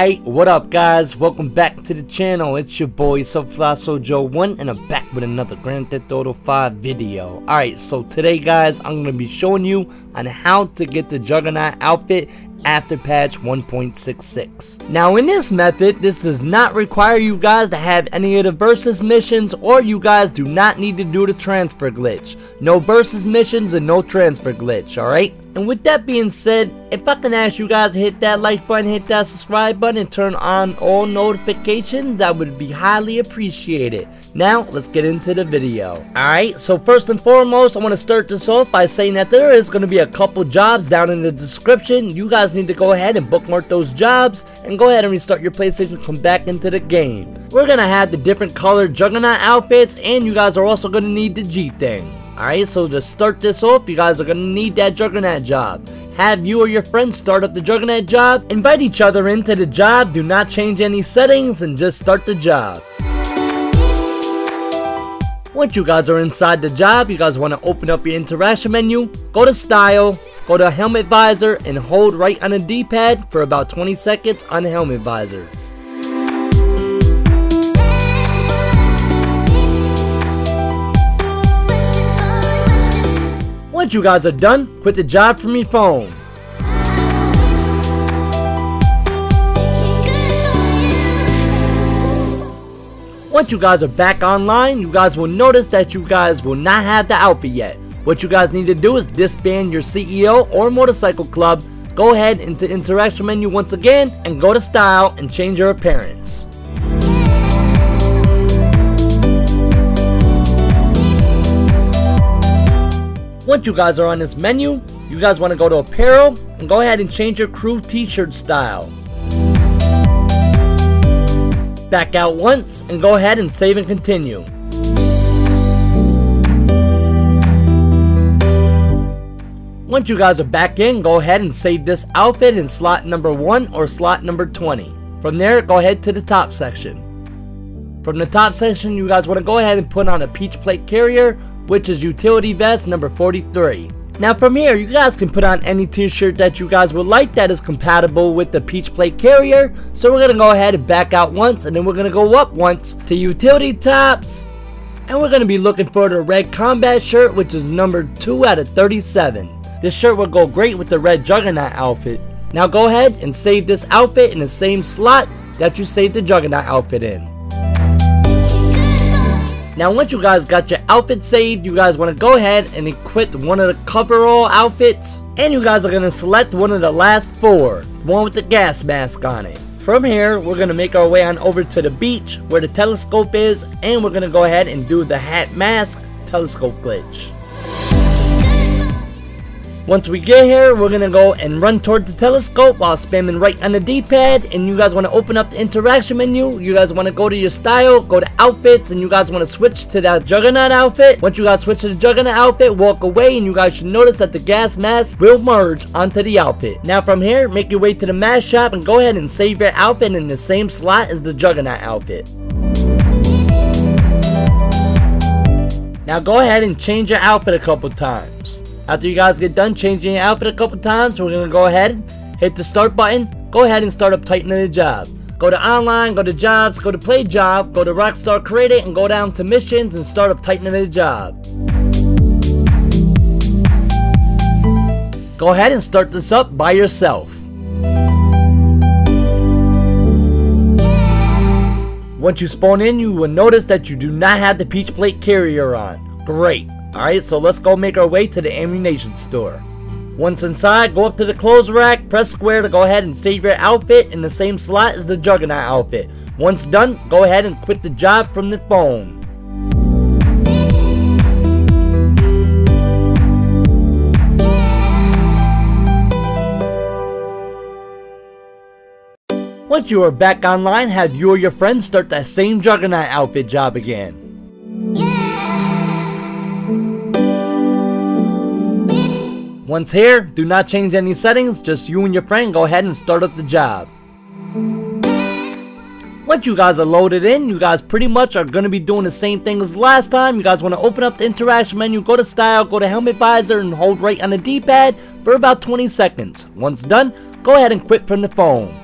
Hey, what up guys? Welcome back to the channel. It's your boy SoFlySoJoe 1 and I'm back with another Grand Theft Auto 5 video. Alright, so today guys, I'm going to be showing you on how to get the Juggernaut outfit after patch 1.66. Now in this method, this does not require you guys to have any of the versus missions or you guys do not need to do the transfer glitch. No versus missions and no transfer glitch, alright? And with that being said, if I can ask you guys to hit that like button, hit that subscribe button, and turn on all notifications, that would be highly appreciated. Now, let's get into the video. Alright, so first and foremost, I want to start this off by saying that there is going to be a couple jobs down in the description. You guys need to go ahead and bookmark those jobs, and go ahead and restart your PlayStation, come back into the game. We're going to have the different colored Juggernaut outfits, and you guys are also going to need the G-Thing. Alright, so to start this off, you guys are to need that Juggernaut job. Have you or your friends start up the Juggernaut job. Invite each other into the job, do not change any settings, and just start the job. Once you guys are inside the job, you guys want to open up your interaction menu, go to style, go to helmet visor, and hold right on the D-pad for about 20 seconds on the helmet visor. Once you guys are done, quit the job from your phone. Once you guys are back online, you guys will notice that you guys will not have the outfit yet. What you guys need to do is disband your CEO or motorcycle club, go ahead into interaction menu once again, and go to style and change your appearance. Once you guys are on this menu, you guys want to go to apparel and go ahead and change your crew t-shirt style. Back out once and go ahead and save and continue. Once you guys are back in, go ahead and save this outfit in slot number 1 or slot number 20. From there, go ahead to the top section. From the top section, you guys want to go ahead and put on a peach plate carrier which is utility vest number 43. Now from here, you guys can put on any t-shirt that you guys would like that is compatible with the peach plate carrier. So we're going to go ahead and back out once and then we're going to go up once to utility tops. And we're going to be looking for the red combat shirt which is number 2 out of 37. This shirt will go great with the red juggernaut outfit. Now go ahead and save this outfit in the same slot that you saved the juggernaut outfit in. Now once you guys got your outfit saved, you guys want to go ahead and equip one of the coverall outfits. And you guys are going to select one of the last four, one with the gas mask on it. From here, we're going to make our way on over to the beach where the telescope is. And we're going to go ahead and do the hat mask telescope glitch. Once we get here, we're gonna go and run toward the telescope while spamming right on the D-pad. And you guys wanna open up the interaction menu. You guys wanna go to your style, go to outfits, and you guys wanna switch to that Juggernaut outfit. Once you guys switch to the Juggernaut outfit, walk away, and you guys should notice that the gas mask will merge onto the outfit. Now from here, make your way to the mask shop and go ahead and save your outfit in the same slot as the Juggernaut outfit. Now go ahead and change your outfit a couple times. After you guys get done changing your outfit a couple times, we're going to go ahead, hit the start button, go ahead and start up tightening the job. Go to online, go to jobs, go to play job, go to Rockstar Created, and go down to missions and start up tightening the job. Go ahead and start this up by yourself. Once you spawn in, you will notice that you do not have the peach plate carrier on. Great. Alright, so let's go make our way to the ammunition store. Once inside, go up to the clothes rack, press square to go ahead and save your outfit in the same slot as the Juggernaut outfit. Once done, go ahead and quit the job from the phone. Once you are back online, have you or your friends start that same Juggernaut outfit job again. Once here, do not change any settings, just you and your friend go ahead and start up the job. Once you guys are loaded in, you guys pretty much are going to be doing the same thing as last time. You guys want to open up the interaction menu, go to style, go to helmet visor, and hold right on the D-pad for about 20 seconds. Once done, go ahead and quit from the phone.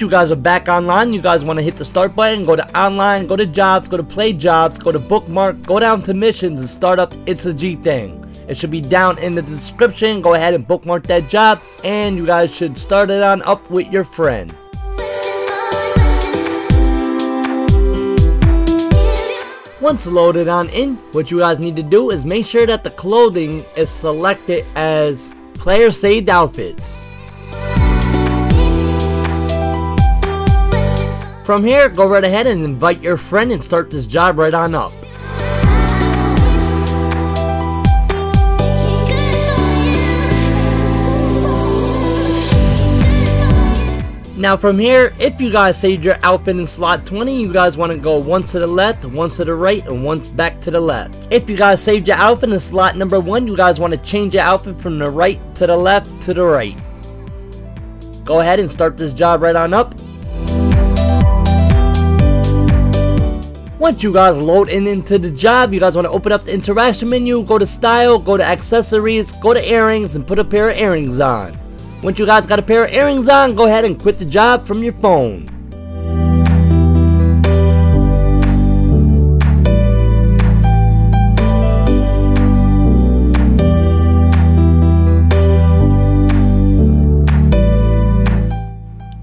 You guys are back online, you guys want to hit the start button, go to online, go to jobs, go to play jobs, go to bookmark, go down to missions and start up It's a G thing. It should be down in the description. Go ahead and bookmark that job and you guys should start it on up with your friend. Once loaded on in, what you guys need to do is make sure that the clothing is selected as player saved outfits. From here, go right ahead and invite your friend and start this job right on up. Now from here, if you guys saved your outfit in slot 20, you guys want to go once to the left, once to the right, and once back to the left. If you guys saved your outfit in slot number 1, you guys want to change your outfit from the right to the left to the right. Go ahead and start this job right on up. Once you guys load in into the job, you guys want to open up the interaction menu, go to style, go to accessories, go to earrings, and put a pair of earrings on. Once you guys got a pair of earrings on, go ahead and quit the job from your phone.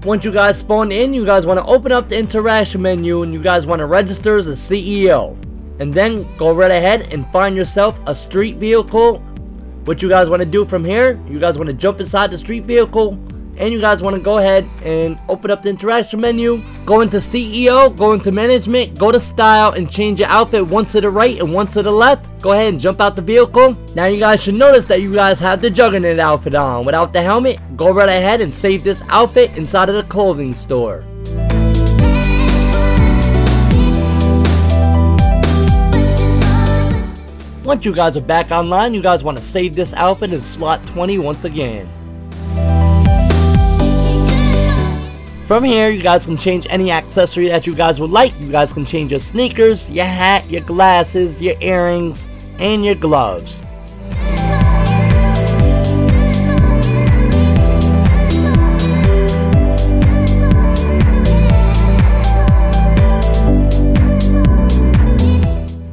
Once you guys spawn in, you guys want to open up the interaction menu and you guys want to register as a CEO. And then go right ahead and find yourself a street vehicle what you guys want to do from here, you guys want to jump inside the street vehicle and you guys want to go ahead and open up the interaction menu, go into CEO, go into management, go to style and change your outfit once to the right and once to the left. Go ahead and jump out the vehicle. Now you guys should notice that you guys have the Juggernaut outfit on. Without the helmet, go right ahead and save this outfit inside of the clothing store. Once you guys are back online, you guys want to save this outfit in slot 20 once again. From here, you guys can change any accessory that you guys would like. You guys can change your sneakers, your hat, your glasses, your earrings, and your gloves.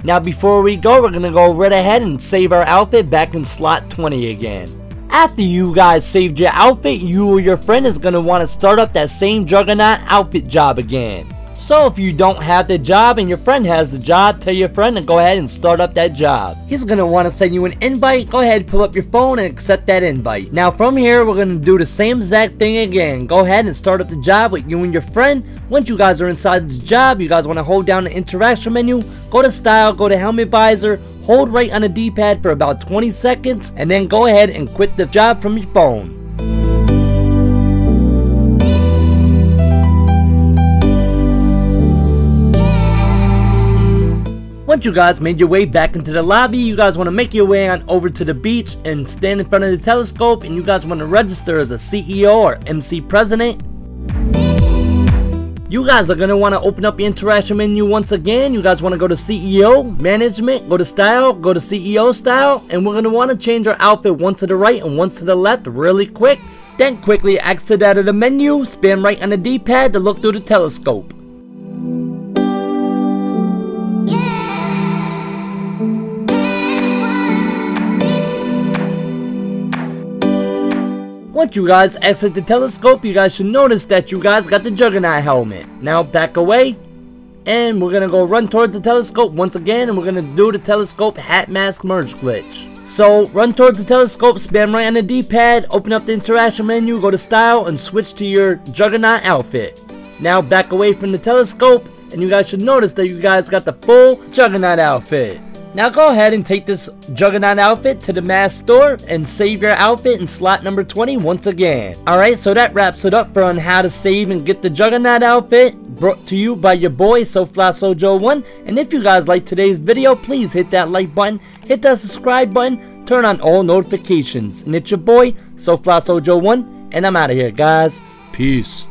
Now before we go, we're gonna go right ahead and save our outfit back in slot 20 again. After you guys saved your outfit, you or your friend is gonna want to start up that same Juggernaut outfit job again. So if you don't have the job and your friend has the job, tell your friend to go ahead and start up that job. He's going to want to send you an invite. Go ahead, pull up your phone and accept that invite. Now from here, we're going to do the same exact thing again. Go ahead and start up the job with you and your friend. Once you guys are inside the job, you guys want to hold down the interaction menu, go to style, go to helmet visor, hold right on the D-pad for about 20 seconds, and then go ahead and quit the job from your phone. Once you guys made your way back into the lobby, you guys want to make your way on over to the beach and stand in front of the telescope and you guys want to register as a CEO or MC President you guys are going to want to open up your interaction menu once again. You guys want to go to CEO, management, go to style, go to CEO style, and we're going to want to change our outfit once to the right and once to the left really quick. Then quickly exit out of the menu, spin right on the D-pad to look through the telescope. You guys exit the telescope, you guys should notice that you guys got the Juggernaut helmet. Now back away, and we're gonna go run towards the telescope once again, and we're gonna do the telescope hat mask merge glitch. So run towards the telescope, spam right on the D-pad, open up the interaction menu, go to style, and switch to your Juggernaut outfit. Now back away from the telescope, and you guys should notice that you guys got the full Juggernaut outfit. Now go ahead and take this Juggernaut outfit to the mask store and save your outfit in slot number 20 once again. Alright, so that wraps it up for on how to save and get the Juggernaut outfit brought to you by your boy SoFlySoJoe1 and if you guys like today's video please hit that like button hit that subscribe button turn on all notifications. And it's your boy SoFlySoJoe1 and I'm out of here guys. Peace